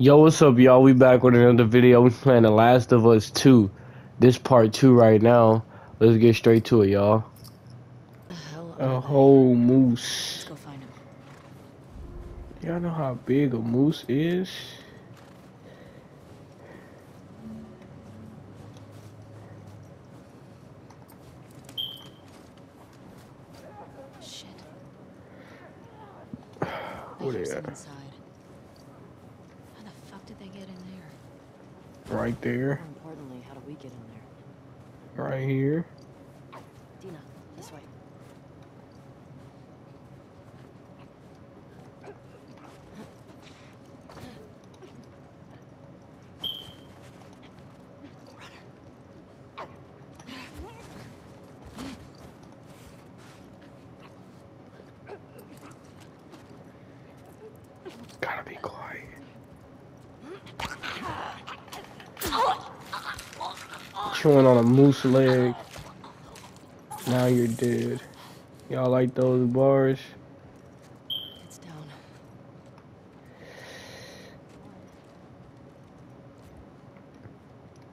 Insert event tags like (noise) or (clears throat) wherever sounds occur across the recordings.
Yo, what's up, y'all? We back with another video. We playing The Last of Us 2. This part 2 right now. Let's get straight to it, y'all. A are they? whole moose. Let's go find him. Y'all know how big a moose is? Shit. (sighs) Where There's they some at? inside. How the fuck did they get in there? Right there. More importantly, how do we get in there? Right here. Dina, this way. Gotta be quiet. Chewing on a moose leg. Now you're dead. Y'all like those bars? It's down.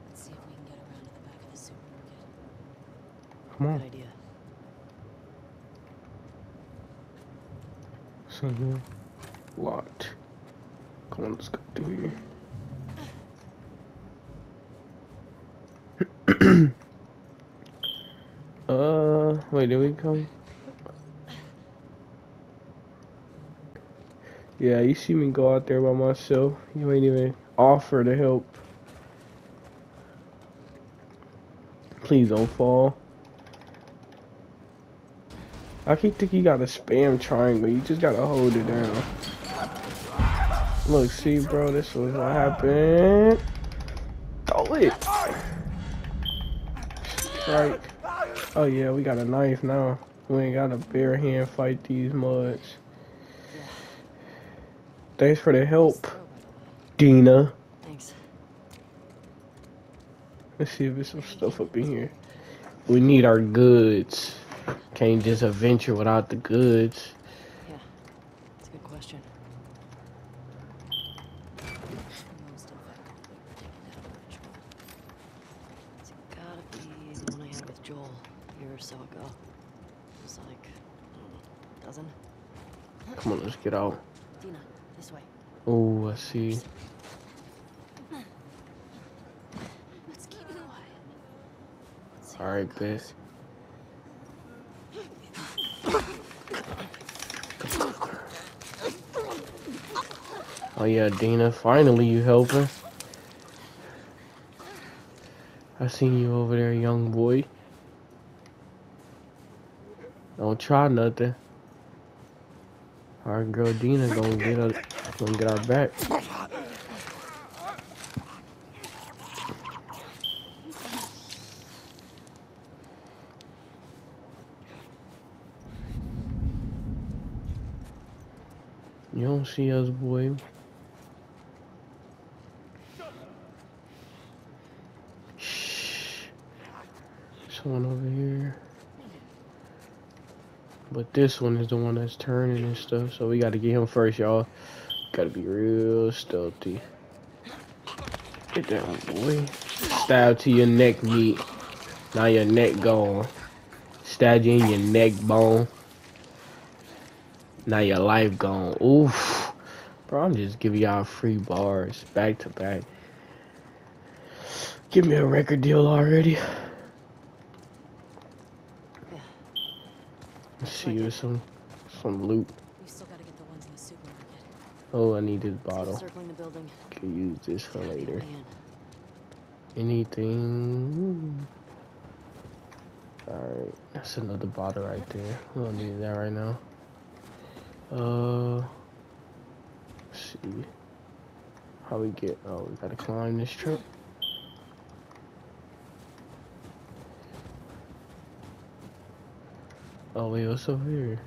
Let's see if we can get around to the back of the supermarket. Come on. Good idea. So here. Locked. Come on, let's go through here. uh, wait, did we come? Yeah, you see me go out there by myself. You ain't even offer to help. Please don't fall. I keep thinking you got a spam triangle. You just gotta hold it down. Look, see, bro, this was what happened. Throw it. Strike. Oh yeah, we got a knife now. We ain't got a bare hand fight these muds. Thanks for the help, Throw, by the way. Dina. Thanks. Let's see if there's some stuff up in here. We need our goods. Can't just adventure without the goods. Yeah, it's a good question. Most infected will be protected out of ritual. It's gotta be the one I had with Joel a year or so ago. It was like, I don't know, a dozen? Come on, let's get out. Dina, this way. Oh, I see. Let's keep it quiet. Let's see All where right, it goes. bitch. Oh yeah, Dina, finally you helping. I seen you over there, young boy. Don't try nothing. Our girl Dina gonna get us, gonna get our back. Us, boy. Someone over here. But this one is the one that's turning and stuff, so we gotta get him first, y'all. Gotta be real stealthy. Get down, boy. Stab to your neck meat. Now your neck gone. Stab you in your neck bone. Now your life gone. Oof. Bro, I'm just giving y'all free bars back to back. Give me a record deal already. Let's see there's some some loot. We still gotta get the ones in the supermarket. Oh, I need this bottle. Can use this for later. Anything? Alright, that's another bottle right there. We don't need that right now. Uh, let's see. How we get? Oh, we gotta climb this truck. Oh wait, what's over here?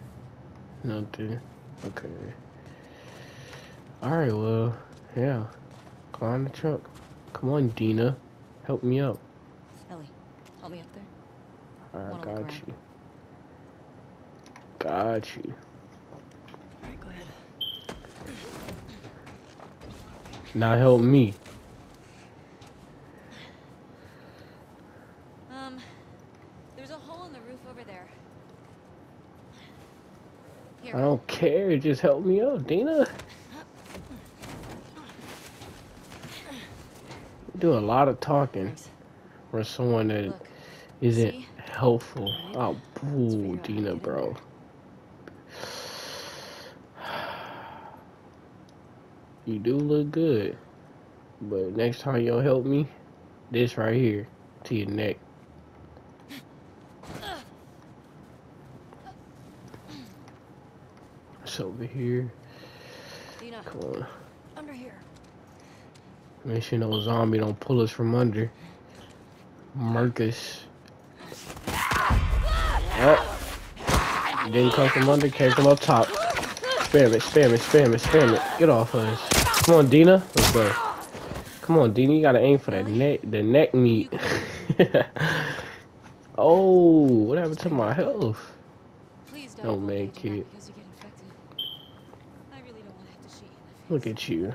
Nothing. Okay. Alright, well, yeah. Climb the truck. Come on, Dina. Help me up. Ellie, help me up there. Alright, One on the got you. Got you. Alright, go ahead. Now help me. Um, there's a hole in the roof over there. Here. I don't care. Just help me out, Dina. You do a lot of talking for someone that Look, isn't See? helpful. Oh, boo, Dina, bro. You do look good, but next time you'll help me, this right here to your neck. It's over here. Dina, Come on. under here. Make sure no zombie don't pull us from under. Marcus. Oh. Didn't come from under, came from up top. Spam it, spam it, spam it, spam it. Get off us. Come on, Dina. Let's go. Come on, Dina. You gotta aim for that neck, the neck meat. (laughs) oh, what happened to my health? Please don't. Make it. Because you get infected. I really don't want to have to shoot you in the Look at you.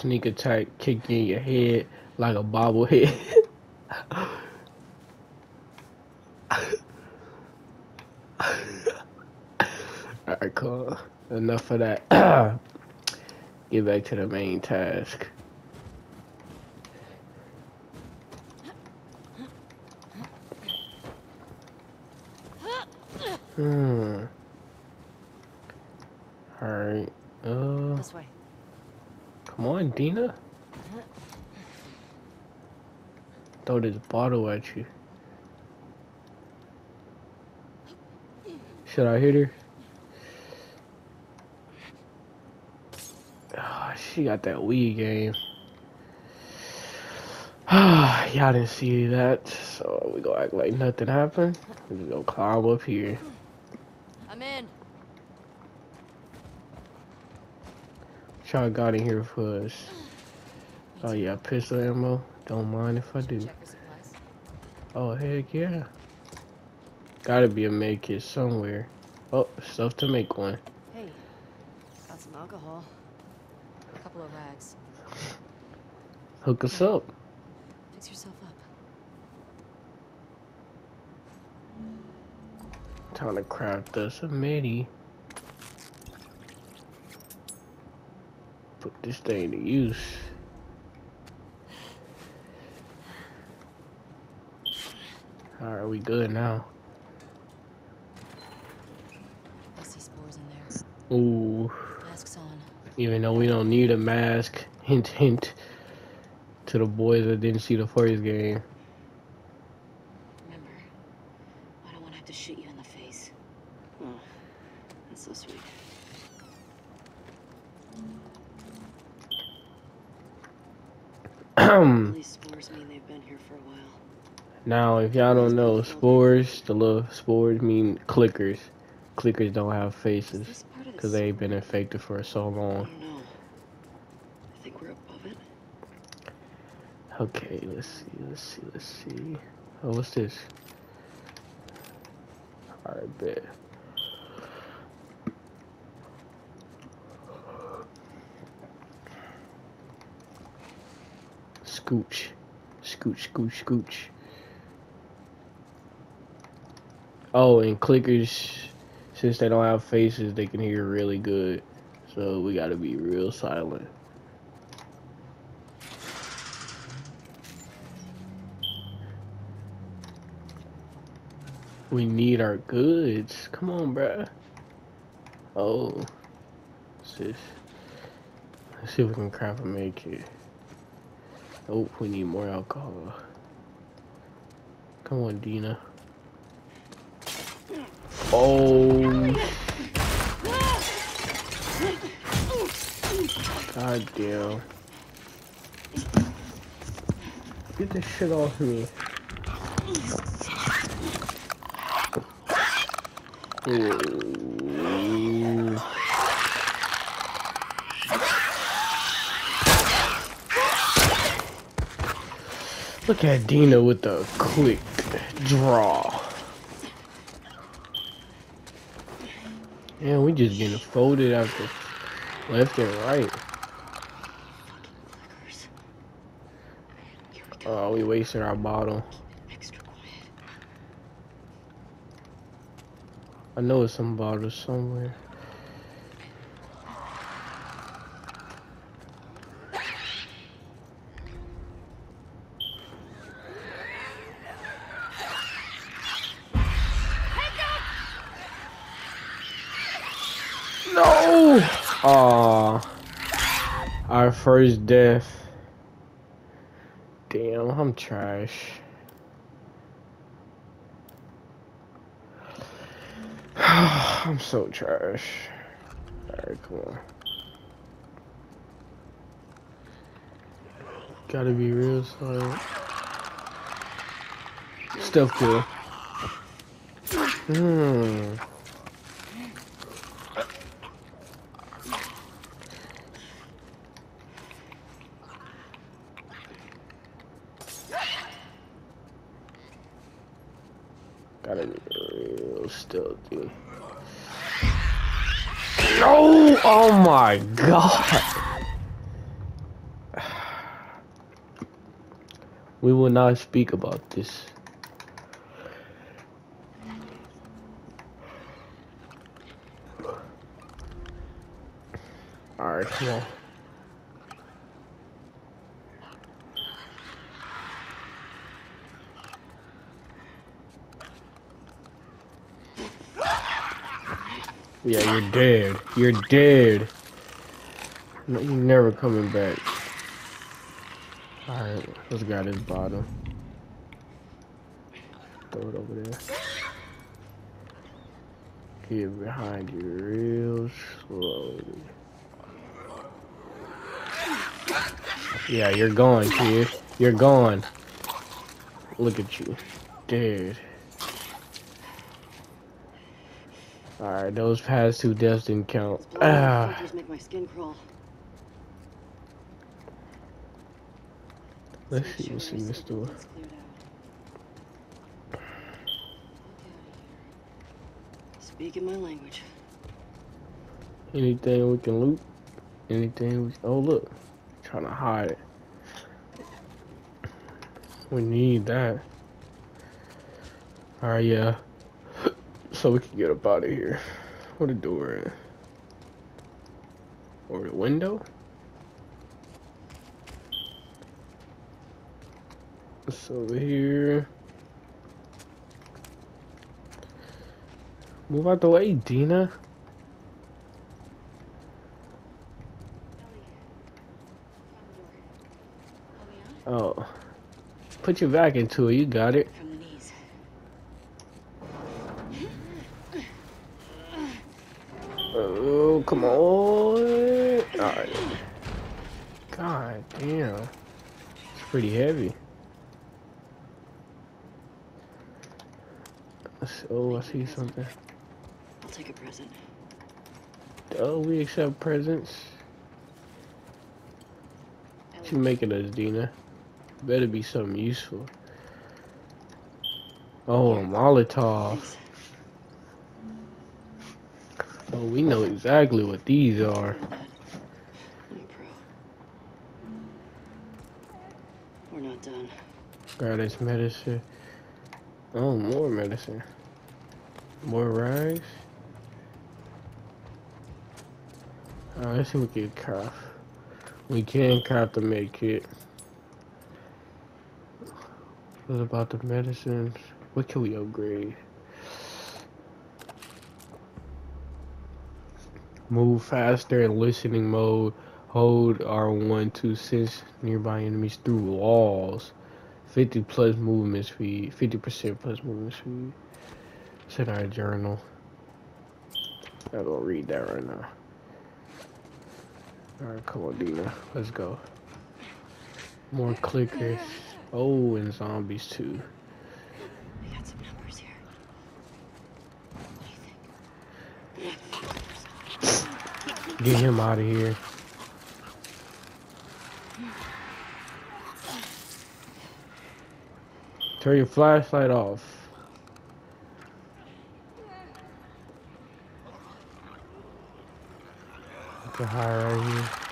Sneak attack, kick you in your head like a bobblehead. (laughs) Alright, cool. Enough of that. (clears throat) Get back to the main task. Hmm. Alright. Uh, This way. come on, Dina. Throw this bottle at you. Should I hit her? Ah, she got that Wii game. (sighs) Y'all didn't see that, so we gonna act like nothing happened. We gonna climb up here. I'm in. Y'all got in here for us? Oh yeah, pistol ammo. Don't mind if I do. Check for supplies. Oh heck yeah. Gotta be a med kit somewhere. Oh, stuff to make one. Hey, got some alcohol. Couple of rags. Hook us up. Fix yourself up. Time to craft us a midi. Put this thing to use. Alright, we good now. I see spores in there. Ooh. Even though we don't need a mask, (laughs) hint hint to the boys that didn't see the first game. Remember, I don't want to have to shoot you in the face. Oh, that's so sweet. (clears throat) Spores mean they've been here for a while. Now, if y'all don't know, spores, the little spores mean clickers. Clickers don't have Is faces this part of because they ain't been infected for so I long. know. I think we're above it. Okay, let's see, let's see, let's see. Oh, what's this? Alright, bet. Scooch. Scooch, scooch, scooch. Oh, and clickers, since they don't have faces, they can hear really good. So we gotta be real silent. We need our goods. Come on, bruh. Oh. This? Let's see if we can craft a make kit. Oh, we need more alcohol. Come on, Dina. Oh. God damn. Get this shit off me. Ooh. Look at Dina with the quick draw. Yeah, we just getting folded after left and right. Fucking Oh, we wasted our bottle. I know it's some bottle somewhere. No! Aw. Our first death. I'm trash. (sighs) I'm so trash. Alright, come on. Gotta be real slow. Stuff cool. Hmm. Gotta be real stealthy. No! Oh my god! We will not speak about this. Alright, come on. Yeah, you're dead. You're dead. No, you're never coming back. Alright, let's grab this bottle. Throw it over there. Get behind you real slowly. Yeah, you're gone, kid. You're gone. Look at you. Dead. Alright, those past two deaths didn't count. Ah. make my skin crawl. Let's see what's in this door. signal's cleared out. Get outta here. Speaking my language. Anything we can loot? Anything we Oh look. Trying to hide it. We need that. Alright, yeah. So we can get up out of here. What a door? Or the window? It's over here. Move out the way, Dina. Oh. Put your back into it, you got it. From the knees. Oh, come on. Alright. God damn. It's pretty heavy. Oh, I see something. I'll take a present. Oh, we accept presents. What you making us, Dina? Better be something useful. Oh, a Molotov. Oh, we know exactly what these are. I'm a pro. We're not done. Got this medicine. Oh, more medicine. More rags. Alright, uh, let's see what we can craft. We can craft the med kit. What about the medicines? What can we upgrade? Move faster in listening mode. Hold R1 to sense nearby enemies through walls. 50 plus movement speed. 50% plus movement speed. It's in our journal. I'm gonna read that right now. Alright, come on, Dina. Let's go. More clickers. Oh, and zombies too. We got some numbers here. What do you think? Get him out of here. Turn your flashlight off. The high right here.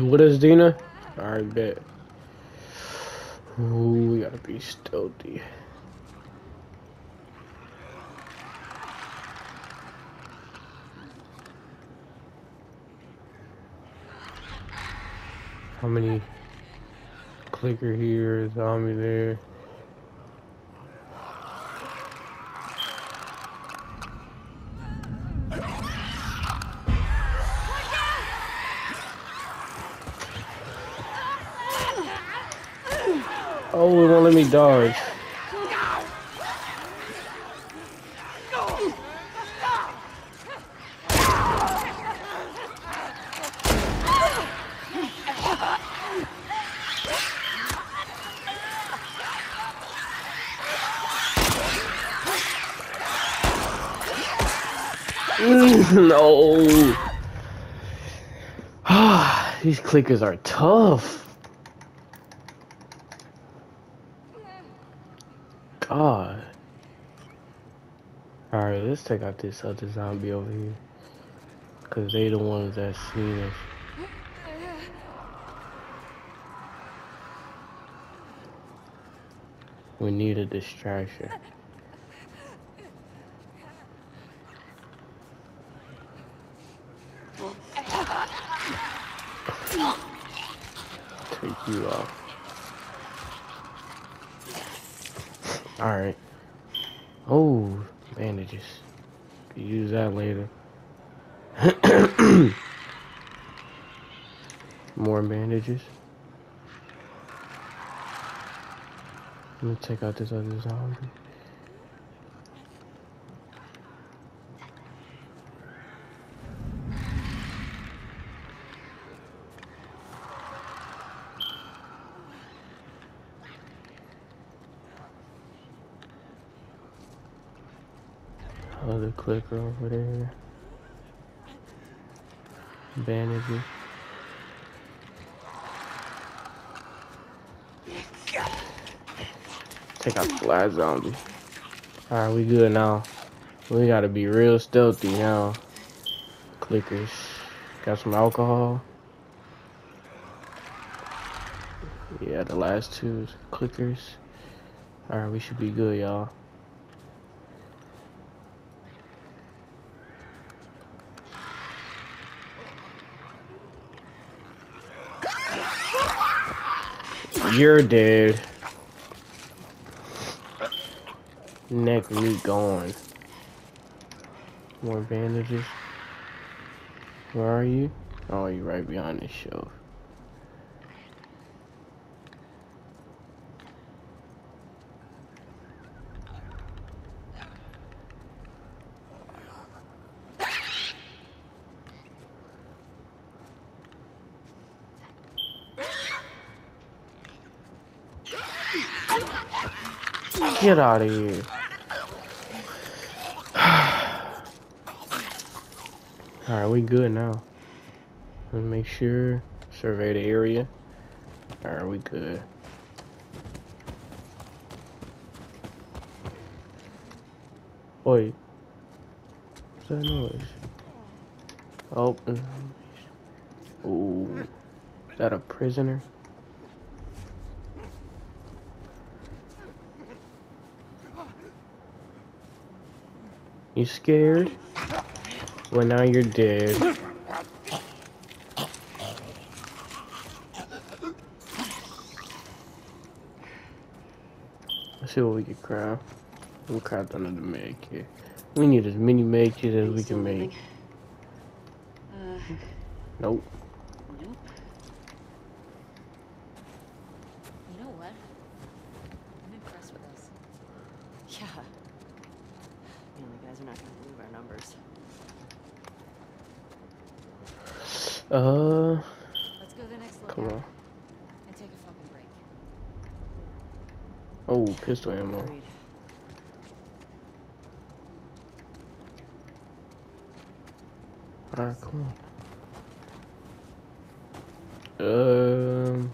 You with us, Dina? Alright, bet. Ooh, we gotta be stealthy. How many clicker here, zombie there? Oh, it won't let me dodge. no. Ah, (sighs) these clickers are tough. God. Alright, let's take out this other zombie over here. Cause they the ones that seen us. We need a distraction. Take you off. Alright. Oh, bandages. Use that later. (coughs) More bandages. Let me take out this other zombie. Other clicker over there. Bandages. Take out the last zombie. Alright, we good now. We gotta be real stealthy now. Clickers. Got some alcohol. Yeah, the last two is clickers. Alright, we should be good, y'all. You're dead. Neck meat gone. More bandages. Where are you? Oh, you're right behind this shelf. Get out of here. (sighs) Alright, we good now. Let's make sure. Survey the area. Alright, we good. Wait. What's that noise? Oh. Ooh. Is that a prisoner? You scared? Well, now you're dead. Let's see what we can craft. We'll craft another the med kit. We need as many med kits as we can make. Uh, nope. You know what? I'm impressed with us. Yeah. Man, the guys are not gonna believe our numbers. Uh, Let's go to the next come lookout on. and take a fucking break. Oh, pistol ammo. Alright, come on. Um,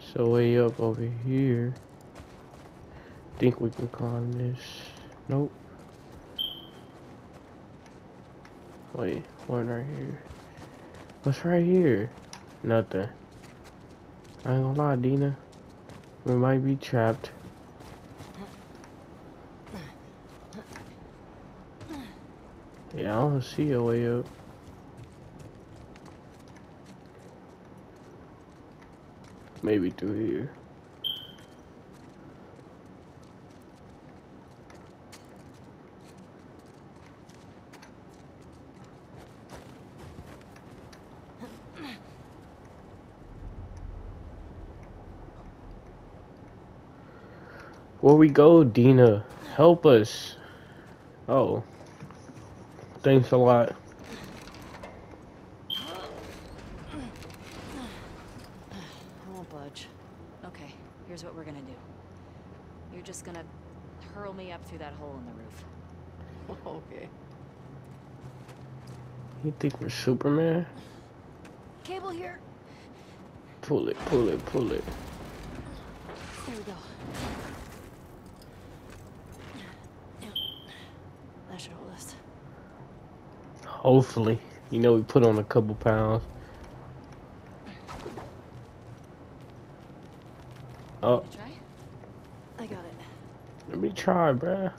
so way up over here. Think we can climb this? Nope. Wait, one right here. What's right here? Nothing. I ain't gonna lie, Dina. We might be trapped. Yeah, I don't see a way out. Maybe through here. Where we go, Dina? Help us. Oh. Thanks a lot. I won't budge. Okay, here's what we're gonna do. You're just gonna hurl me up through that hole in the roof. (laughs) okay. You think we're Superman? Cable here. Pull it, pull it, pull it. There we go. That should hold us. Hopefully. You know we put on a couple pounds. Oh, I got it. let me try, bruh.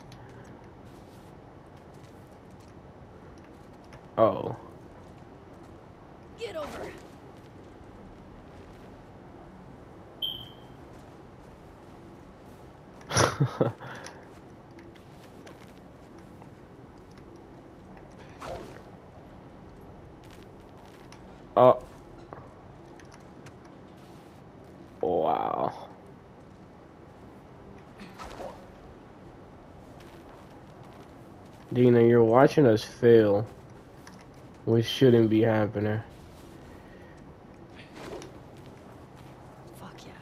Oh. Get over. oh. Wow. Dina, you're watching us fail. Which shouldn't be happening. Fuck yeah.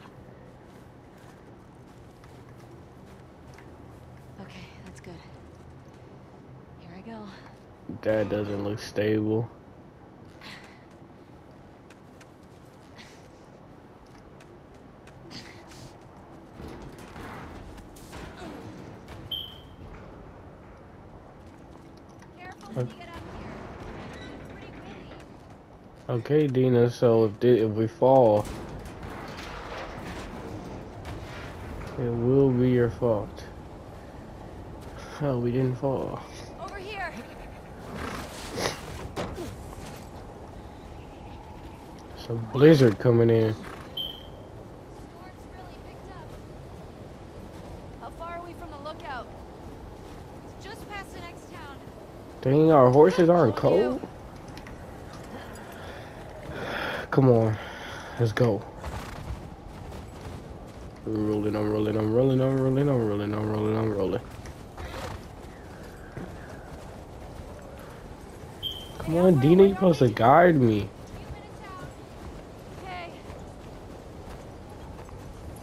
Okay, that's good. Here I go. That doesn't look stable. Careful when you get up here. It's pretty windy. Okay, Dina, so if, if we fall, it will be your fault. Oh, we didn't fall. Over here. It's a blizzard coming in. Storm's really picked up. How far are we from the lookout? It's just past the next town. Dang, our horses aren't cold? Come on, let's go. I'm rolling, I'm rolling, I'm rolling, I'm rolling, I'm rolling, I'm rolling, I'm rolling. Come on, Dina, you're supposed to guide me.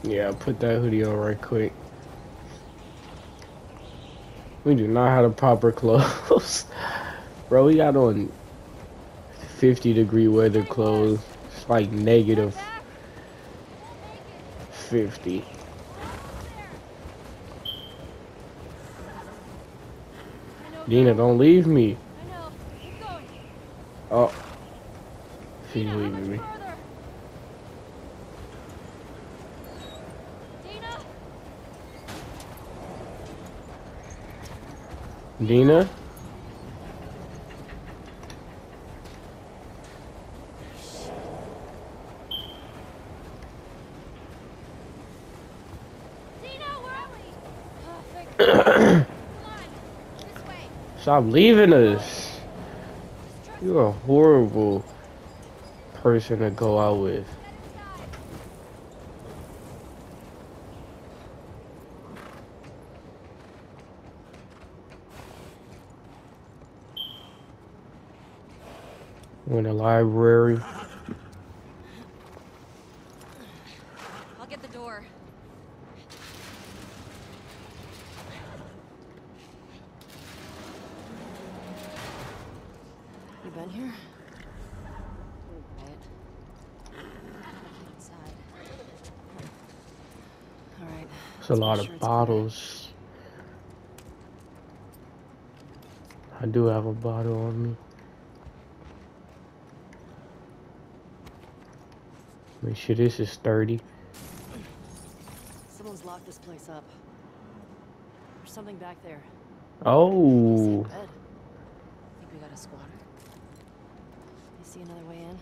Yeah, put that hoodie on right quick. We do not have the proper clothes. (laughs) Bro, we got on 50 degree weather clothes. It's like negative Back. We'll make it. 50. Dina, don't leave me. Oh, she's leaving me. Dina, where are we? Oh, thank God. Come on. This way. Stop leaving us. You're a horrible person to go out with. In the library. I'll get the door. You been here? Quiet. Inside. All right. There's a lot Sure of bottles. I do have a bottle on me. Make sure this is sturdy. Someone's locked this place up. There's something back there. Oh, Bed. Think we got a squatter? You see another way in?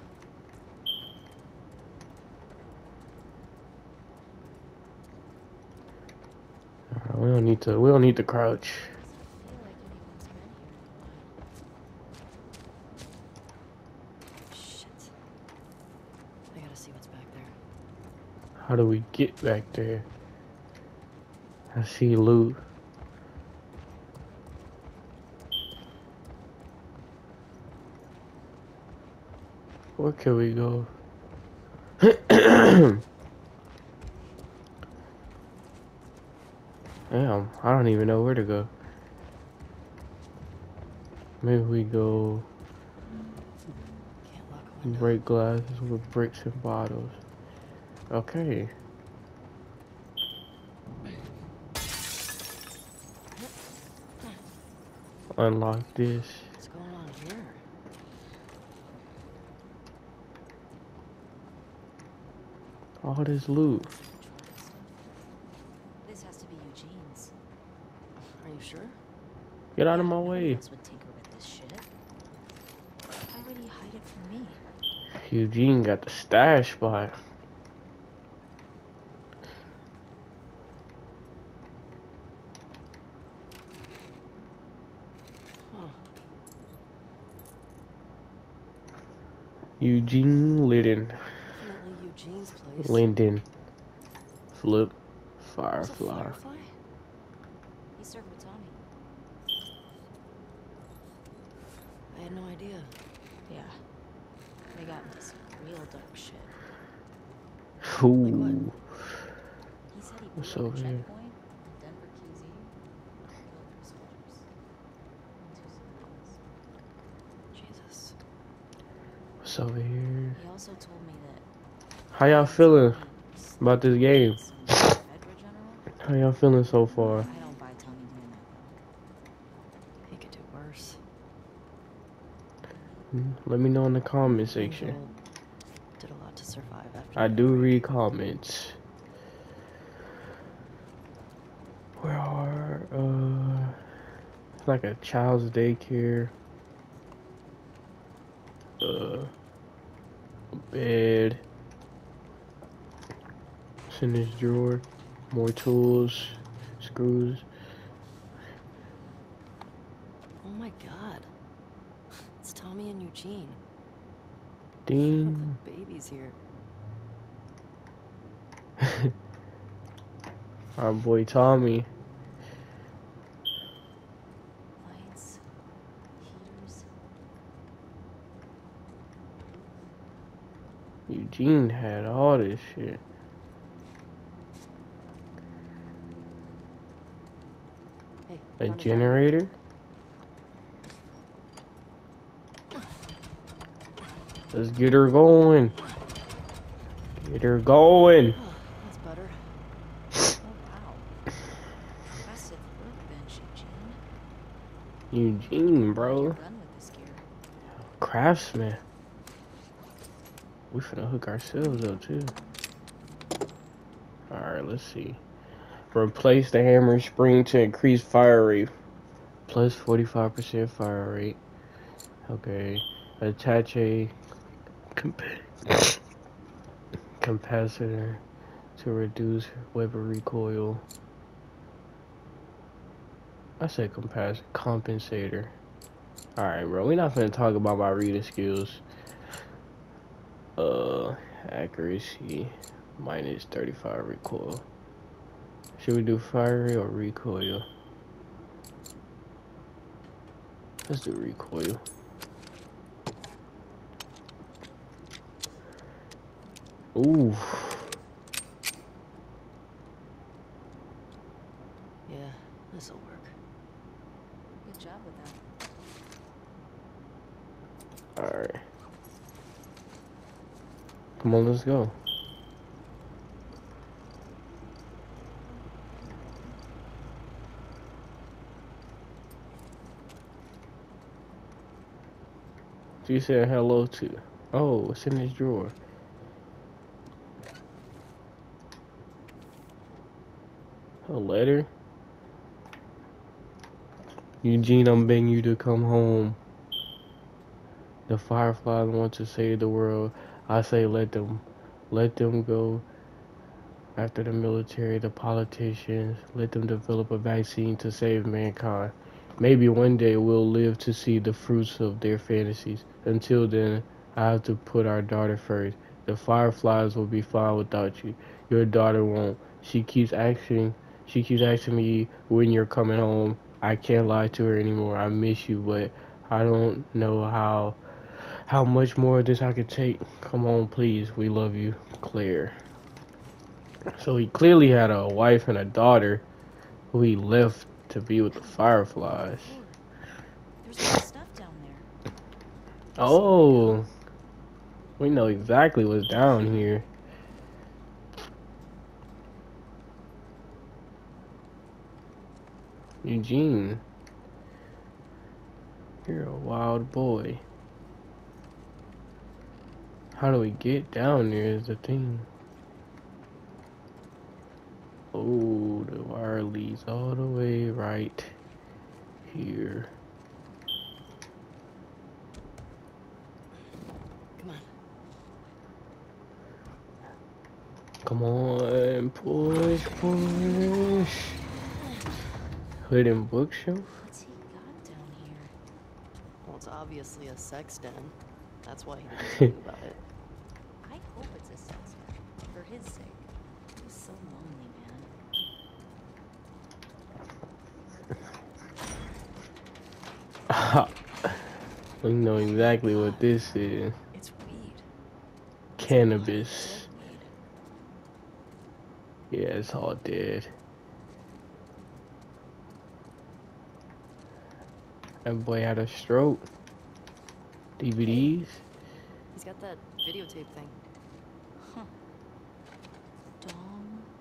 We don't need to. We don't need to crouch. Doesn't feel like anyone's been here Shit. I gotta see what's back there. How do we get back there? I see loot. Where can we go? (clears throat) Damn, I don't even know where to go. Maybe we go Can't lock a window. break glasses with bricks and bottles. Okay. Unlock this. What's going on here? All this loot. This has to be Eugene's. Are you sure? Get out of my way. else would tinker with this shit. Why would he hide it from me? Eugene got the stash spot. Huh. Eugene Lindon. Definitely Eugene's place. Lindon. Flip. Firefly. firefly? He served with Tommy. I had no idea. Yeah. They got into some real dark shit. Ooh. He said he What's blew up over a here? checkpoint in Denver QZ. Killed three soldiers. And two civilians. Jesus. What's over here? He also told me that How y'all feeling about this game? some (laughs) Fedra general. How y'all feeling so far? I don't buy Tommy doing that He could do worse. Hmm, Let me know in the comment section. Joel Did a lot to survive after I do read comments. Where are uh like a child's daycare. Uh bed. It's in this drawer. More tools, screws. Oh my god. It's Tommy and Eugene. Ding. The baby's here. Our boy Tommy. Eugene had all this shit. Hey, A found a guy. generator? Let's get her going. Get her going. Oh, that's better. Oh wow. Impressive workbench, Eugene. Bro. you Run with this gear. Craftsman. We finna hook ourselves up too. Alright, let's see. Replace the hammer spring to increase fire rate. Plus 45% fire rate. Okay. Attach a comp- (coughs) capacitor to reduce weapon recoil. I said compass compensator. Alright, bro. We're not gonna talk about my reading skills. Uh, accuracy minus 35 recoil. Should we do fire or recoil? Let's do recoil. Ooh, job with. Alright. Come on, let's go. you said hello to. Oh, it's in his drawer. A letter? Eugene, I'm begging you to come home. The Fireflies want to save the world. I say let them. Let them go after the military, the politicians. Let them develop a vaccine to save mankind. Maybe one day we'll live to see the fruits of their fantasies. Until then, I have to put our daughter first. The Fireflies will be fine without you. Your daughter won't. She keeps asking she keeps asking me when you're coming home. I can't lie to her anymore. I miss you, but I don't know how how much more of this I could take. Come on, please. We love you, Claire. So he clearly had a wife and a daughter who he left to be with the Fireflies. There's more stuff down there. Oh, we know exactly what's down here. Eugene, you're a wild boy. How do we get down there is the thing. Oh, the wire leads all the way right here. Come on. Come on, push, push. Hidden bookshelf? What's he got down here? Well, it's obviously a sex den. That's why he didn't tell you about it. I hope it's a sex den. For his sake. He's so lonely, man. (laughs) we know exactly what this is. It's weed. Cannabis. Dead weed. Yeah, it's all dead. That boy had a stroke. DVDs? He's got that videotape thing. Huh.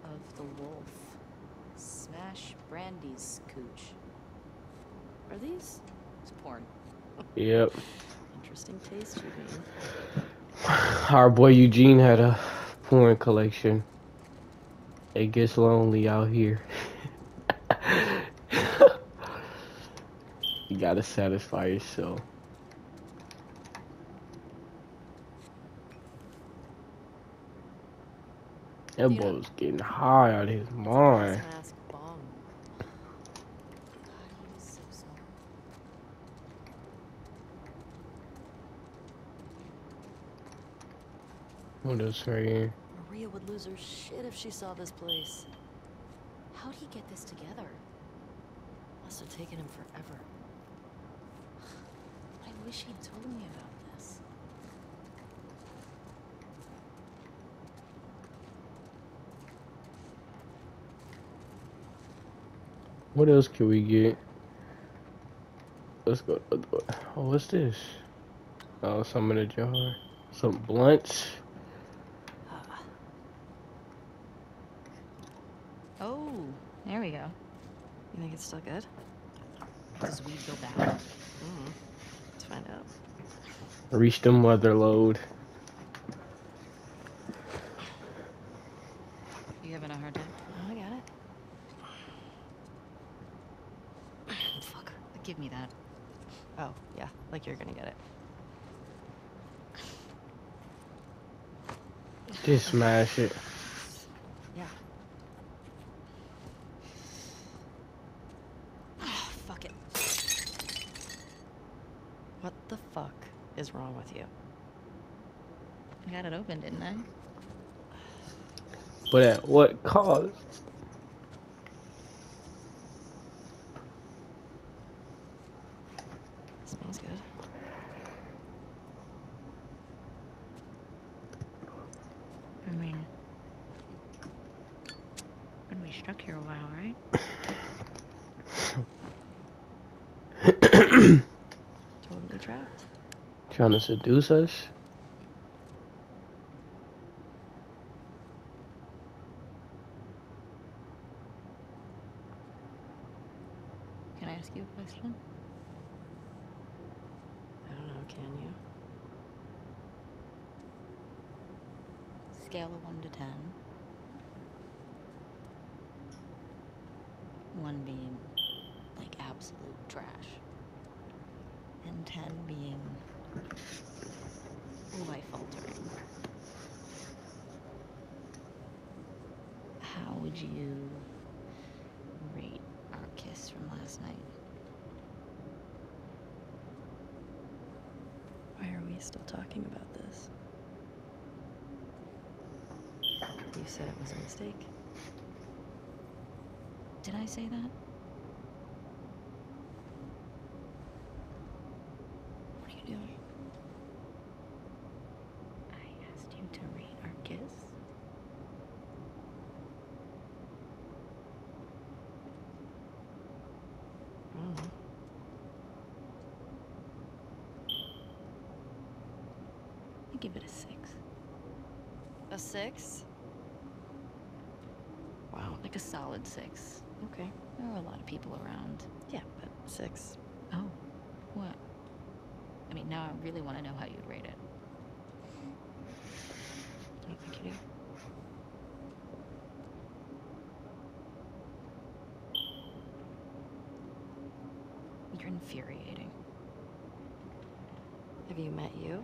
Of the Wolf. Smash Brandy's cooch. Are these It's porn. Yep. interesting taste, Eugene? (laughs) Our boy Eugene had a porn collection. It gets lonely out here. Gotta satisfy yourself. That Yeah. boy was getting high out of his mind. Gas mask bong. God, he was so smart. What else right here? Maria would lose her shit if she saw this place. How'd he get this together? Must have taken him forever. I wish he'd told me about this. What else can we get? Let's go. Oh, what's this? Oh, some in a jar. Some blunts. Oh, there we go. You think it's still good? Does weed go bad? Mm. Let's find out. Reach the mother load. You having a hard time? Oh, I got it. (sighs) Fuck. Give me that. Oh, yeah, like you're gonna get it. Just smash it. Yeah. Fuck it. What the fuck is wrong with you? I got it open, didn't I? But at what cost? Smells good. I mean, when we struck here a while, right? (coughs) Totally trapped. Trying to seduce us? Can I ask you a question? I don't know, can you? Scale of 1 to 10. One being like absolute trash. And ten being life altering. How would you rate our kiss from last night? Why are we still talking about this? You said it was a mistake. Did I say that? What are you doing? I asked you to rate our kiss. I don't know. I give it a six. A six? Wow. Like a solid six. Okay. There were a lot of people around. Yeah, but six. Oh, what? I mean, now I really want to know how you'd rate it. I don't think you do. You're infuriating. Have you met you?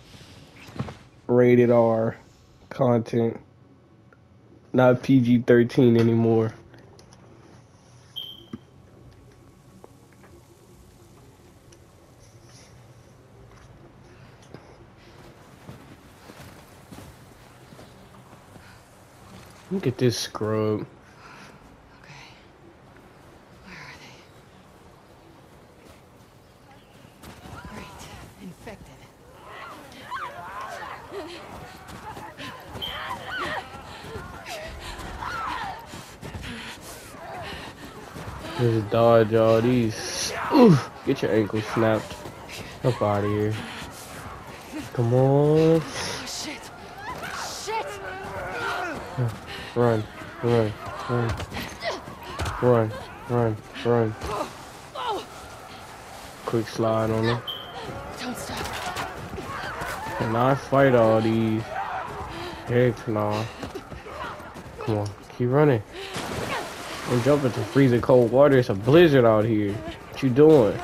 rated R content, not PG 13 anymore. Look at this scrub. Okay. Where are they? Great. Infected. Just dodge all these. Oof, get your ankle snapped. Up out of here. Come on. Shit. Shit! Run, run, run. Run, run, run. Quick slide on them. Can I fight all these? Heck no. Come on, keep running. Don't jump into freezing cold water. It's a blizzard out here. What you doing?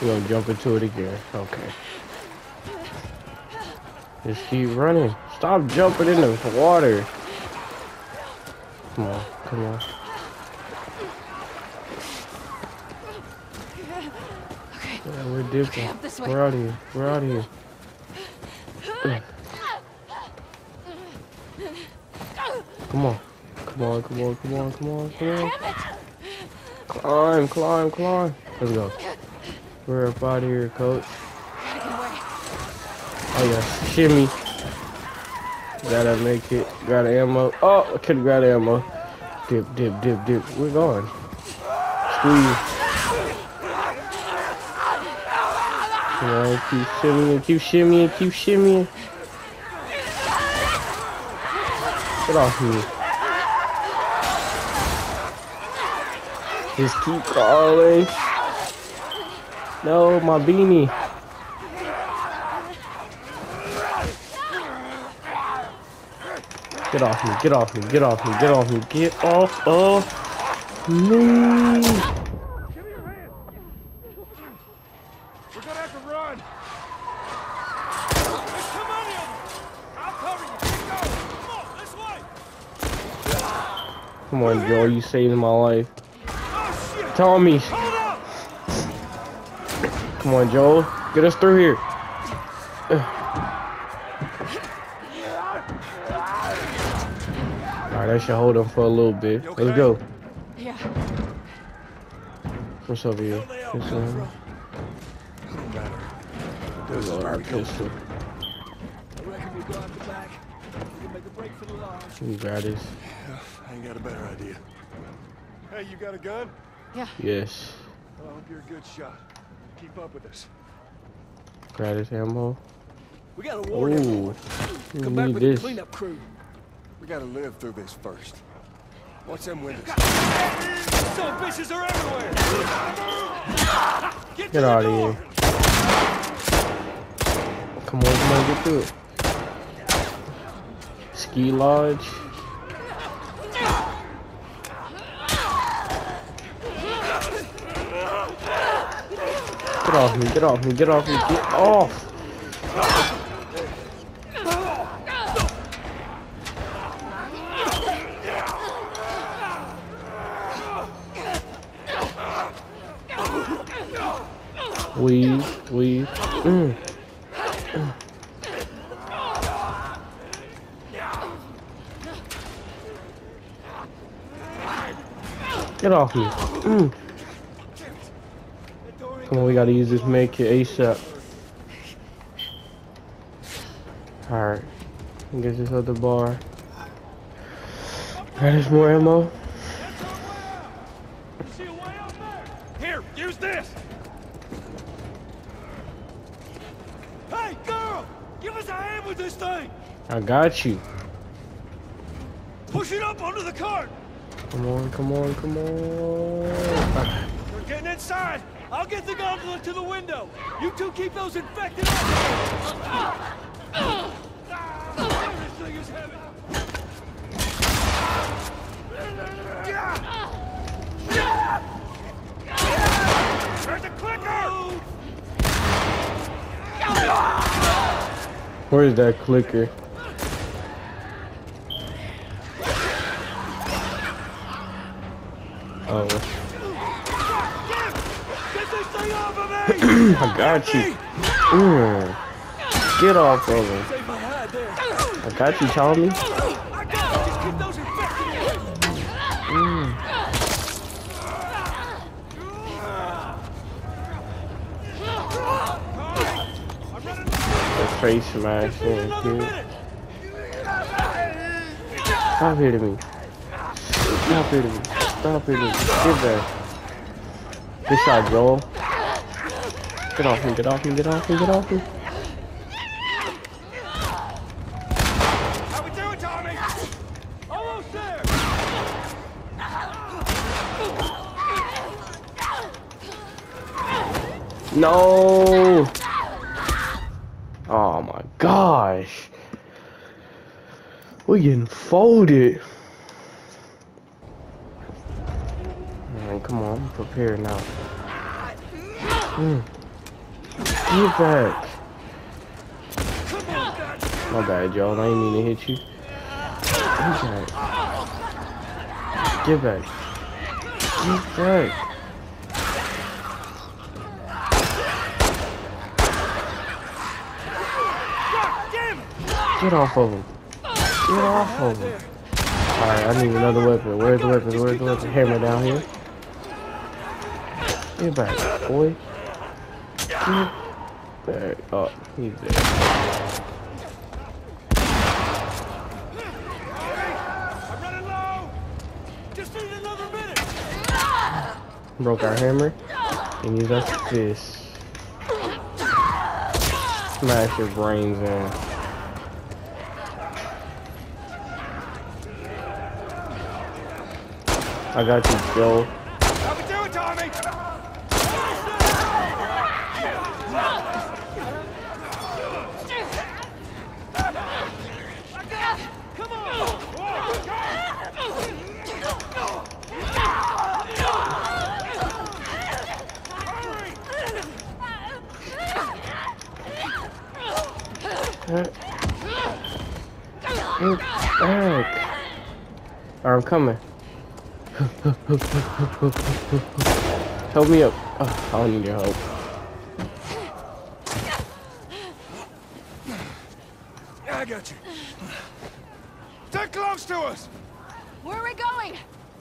You gonna jump into it again? Okay. Just keep running. Stop jumping in the water. Come on, come on. Okay. Yeah, we're this way. We're out of here. We're out of here. Come on. Come on, come on, come on, come on. Climb, climb, climb. Let's go. We're up out of here, coach. Oh yeah, shimmy. Gotta make it. Got ammo. Oh, I could've got ammo. Dip, dip, dip, dip. We're going. Squeeze. Come on, keep shimmying, keep shimmying, keep shimmying. Get off me. Just keep crawling. No, my beanie. Get off me, get off me, get off me, get off me, get off of me. We're gonna have to run. You. Come on, this. Come on, Joe, you saved my life. Shit! Tommy, come on, Joel, get us through here. All right, that should hold him for a little bit. You Let's go. Yeah. What's over here? Where they all What's come over from? There's our pistol. I reckon we go out the back. We can make a break for the lodge. You got this. I ain't got a better idea. Hey, you got a gun? Yes. I hope you're a good shot. Keep up with us. Gratis ammo. We got a warrant. Ooh. You Come back with this. the cleanup crew. We gotta live through this first. Watch them windows. Some bitches are everywhere. Get, Get out of door. here. Come on, come on, get through it. Ski Lodge. Get off me, get off me, get off me, get off! Weave, weave. Mm. Get off me. Mm. Come on, we gotta use this med kit ASAP. Alright. Get this other bar. Got us more ammo. See a way out there? Here, use this. Hey, girl! Give us a hand with this thing! I got you. Push it up onto the cart! Come on, come on, come on. We're getting inside! Get the gondola to the window! You two keep those infected up! This clicker! Where's that clicker? Oh, Get this thing off of me! I got you. Mm. Get off of him. I got you, Tommy. Face smash in, minute! Stop hitting me. Stop hitting me. Stop hitting me. Get back. Good shot, Joel. Get off me, get off me, get off me, get off me. No! Oh my gosh. We getting folded. Man, come on, I'm prepared now. Mm. Get back. My bad, y'all. I ain't mean to hit you. Get back. Get back. Get back. Get off of him. Get off of him. Alright, I need another weapon. Where's the weapon? Where's the weapon? Hammer down here. Get back, boy. Get back. Oh, he's there. Broke our hammer. And use our fist. Smash your brains in. I got you, Joe. How we doing, Tommy? Come on! Hurry! Get back. I'm coming. Help me up. Oh, I don't need your help. I got you. Stay close to us. Where are we going?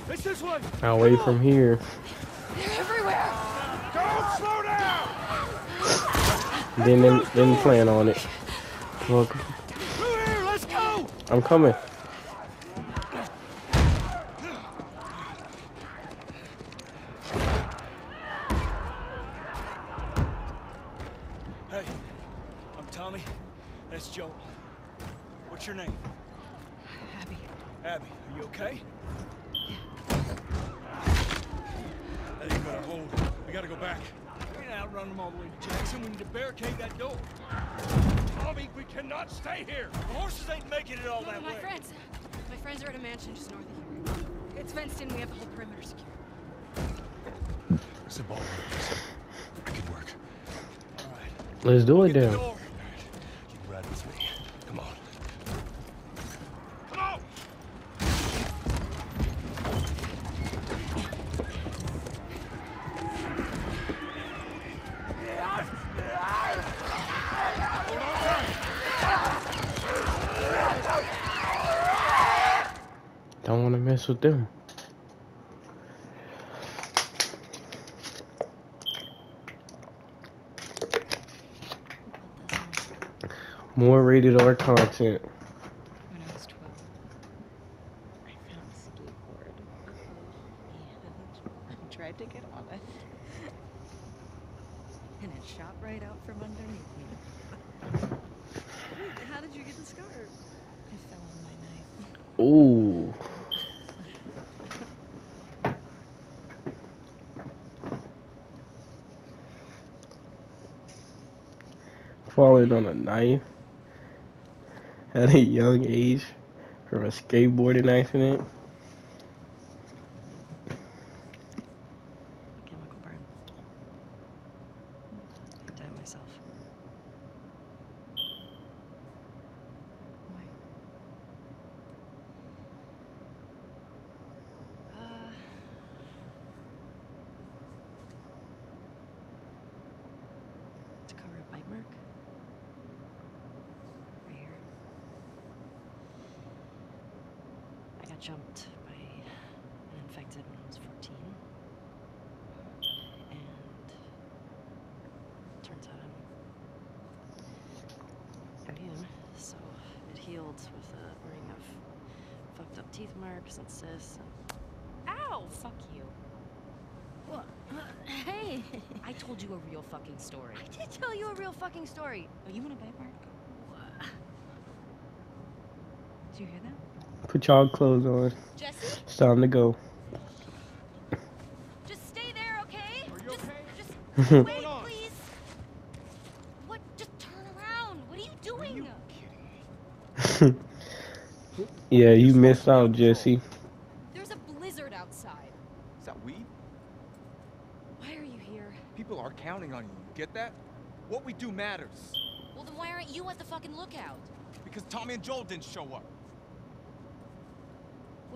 It's this way! I'll from here. They're everywhere. Don't slow down. Didn't didn't plan on it. Look, Through here, let's go! I'm coming. With me. Come on. Come on! Don't want to mess with them. More rated R content. When I was 12, I found a skateboard. (laughs) And I tried to get on it. And it shot right out from underneath me. How did you get the scar? I fell on my knife. Ooh. Falling on a knife at a young age from a skateboarding accident. Chemical burn. I did it myself. Why? Uh, to cover a bite mark. Right here. I got jumped by an infected when I was 14. And turns out I'm immune, so it healed with a ring of fucked up teeth marks and cysts and Ow! Fuck you. What? Hey! I told you a real fucking story. I did tell you a real fucking story. Oh, you want a bite mark? Did you hear that? Y'all clothes on. Jesse, It's time to go. just stay there, okay? Are you just, okay? just (laughs) wait, please. What? Just turn around. What are you doing? (laughs) yeah, you missed out, Jesse. There's a blizzard outside. Is that weed? Why are you here? People are counting on you. You get that? What we do matters. Well, then why aren't you at the fucking lookout? Because Tommy and Joel didn't show up.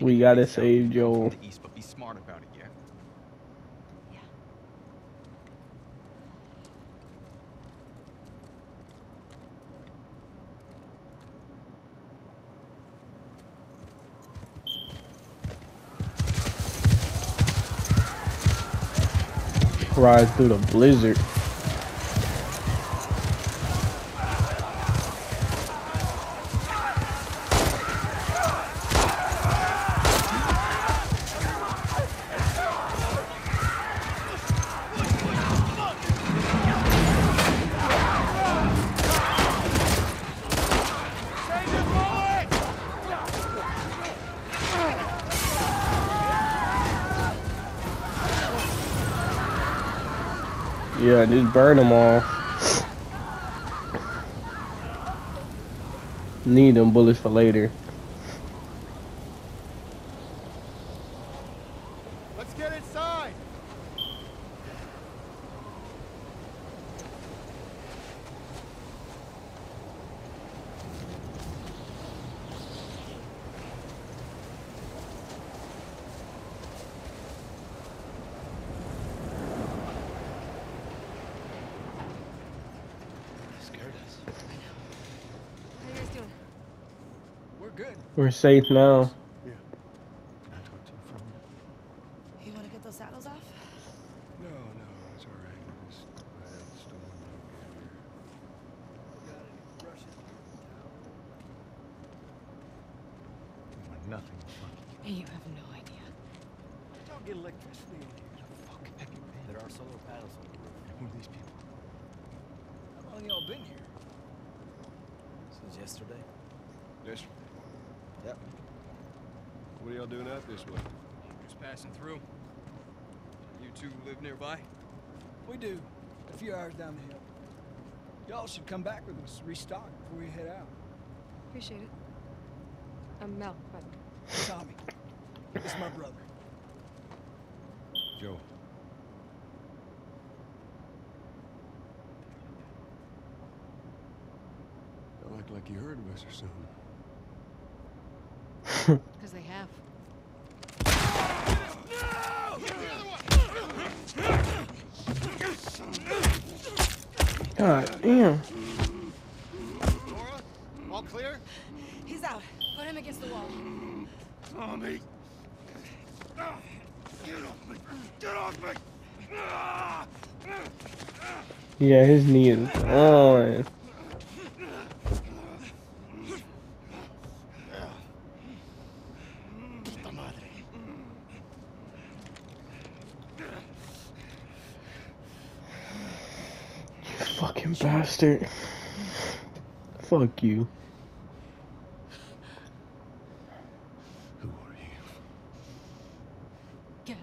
We gotta save Joel. the east, but be smart about it, yeah? Yeah. Ride through the blizzard. Burn them all. Need them bullets for later. Let's get inside. We're safe now. Yeah. I talked to you from You want to get those saddles off? No, no, it's all right. I just I had the storm here. Want nothing fucking. You have no idea. Don't get electricity in here. The fuck heck it is. There are solar panels on the roof. Who are these people? How long y'all been here? Since yesterday. Yesterday. Yep. What are y'all doing out this way? Just passing through. You two live nearby? We do. A few hours down the hill. Y'all should come back with us, restock before we head out. Appreciate it. I'm Mel, but Tommy. This is my brother. Joe. Don't act like you heard of us or something. (laughs) Because they have. God damn. Laura? All clear? he's out. Put him against the wall. Tommy! Get off me! Get off me! Yeah, his knee is on. Puta madre. You fucking bastard. Fuck you. Who are you? Guess.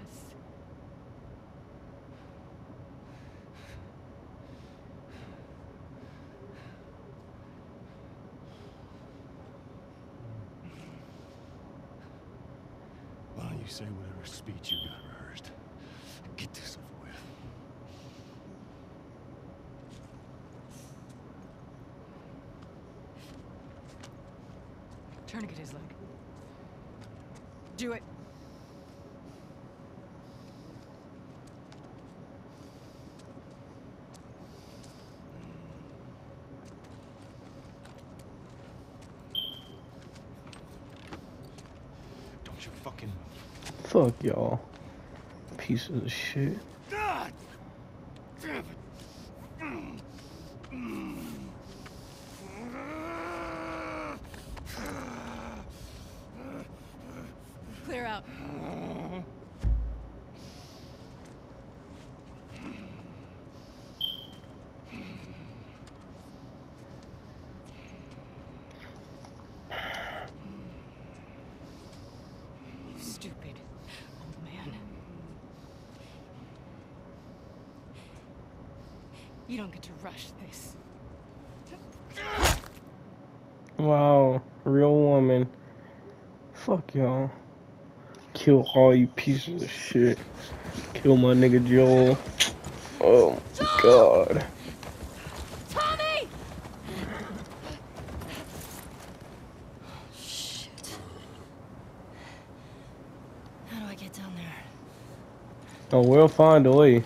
Why don't you say whatever speech you got rehearsed? Get this over with. Tourniquet his leg. Do it. Don't you fucking Fuck y'all. Pieces of shit. God! Damn it! Clear out. You stupid old man. You don't get to rush this. Wow. Real woman. Fuck y'all. Kill all you pieces of shit. Kill my nigga Joel. Oh my god. Tommy! Shit. How do I get down there? Oh, we'll find a way.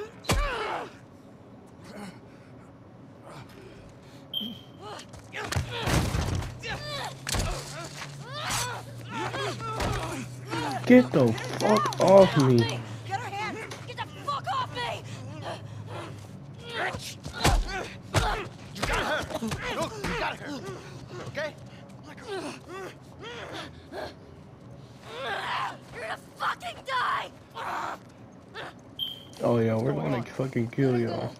Get the fuck off me. Get her hands! Get the fuck off me! You got her! Look, you got her! Okay? You're gonna fucking die! Oh yeah, we're gonna fucking kill y'all.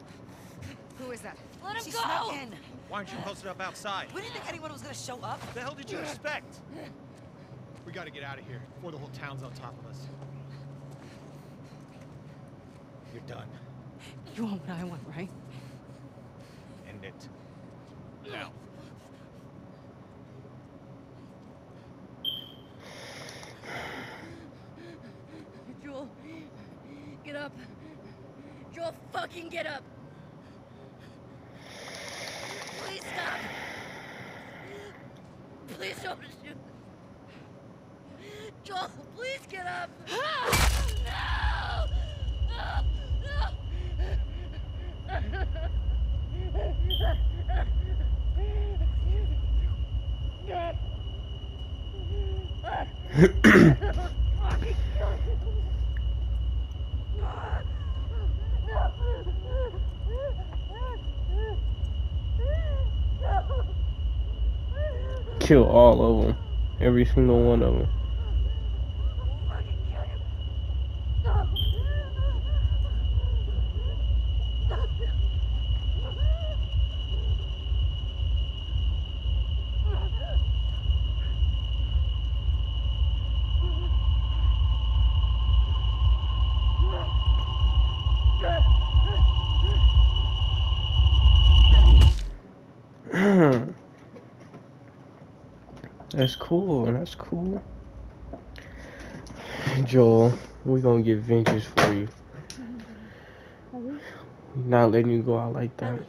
Who is that? Let him She go! snuck in. Why aren't you posted up outside? We didn't think anyone was gonna show up. What the hell did you expect? We gotta get out of here before the whole town's on top of us. You're done. You want what I want, right? End it. Now. Joel, get up. Joel, fucking get up. Please stop. Please don't shoot. Joel, please get up. No! No! No! Kill all of them. Every single one of them. That's cool. That's cool. Joel, we're gonna get vengeance for you. Not letting you go out like that.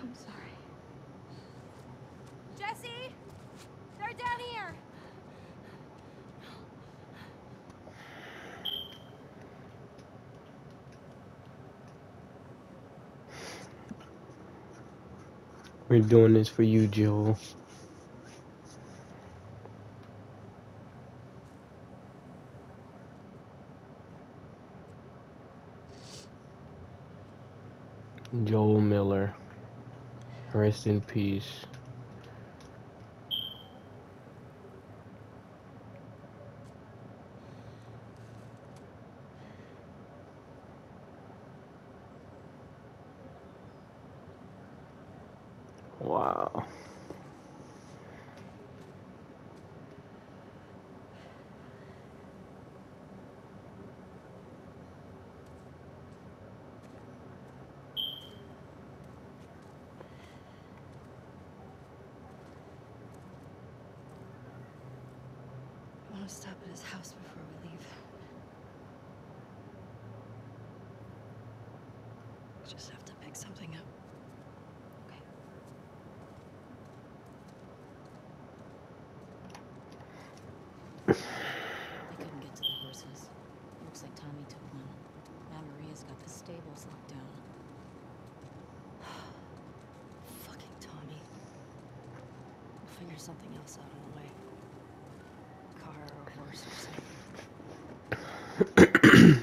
I'm sorry. Jesse! They're down here! We're doing this for you, Joel. Joel Rest in peace. Wow. I want to stop at his house before we leave. We just have to pick something up. Okay. I couldn't get to the horses. Looks like Tommy took one. Now Maria's got the stables locked down. Fucking Tommy. Figure something else out on the way. Car or horse or something.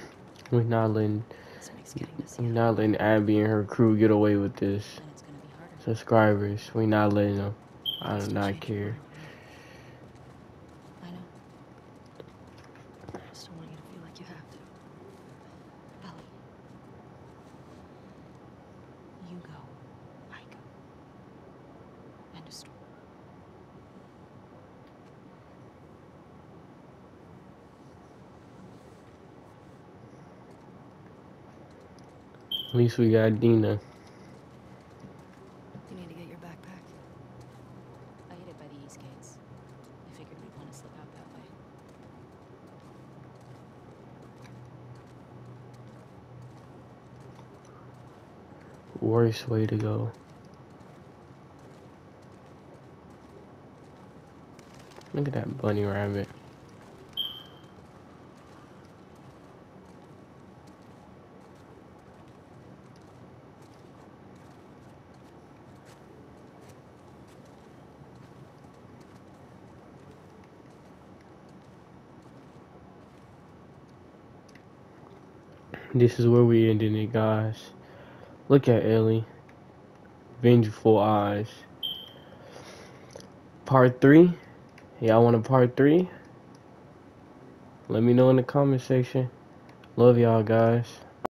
We're not letting This makes getting to see we're not letting Abby and her crew get away with this. Then it's gonna be harder. Subscribers, we're not letting them. I do not care. around here. I know. I just don't want you to feel like you have to. Ellie. You go. I go. End of story. At least we got Dina. You need to get your backpack. I hid it by the east gates. I figured we'd want to slip out that way. Worst way to go. Look at that bunny rabbit. This is where we ended it, guys. Look at Ellie. Vengeful eyes. Part three. Y'all want a part three? Let me know in the comment section. Love y'all guys.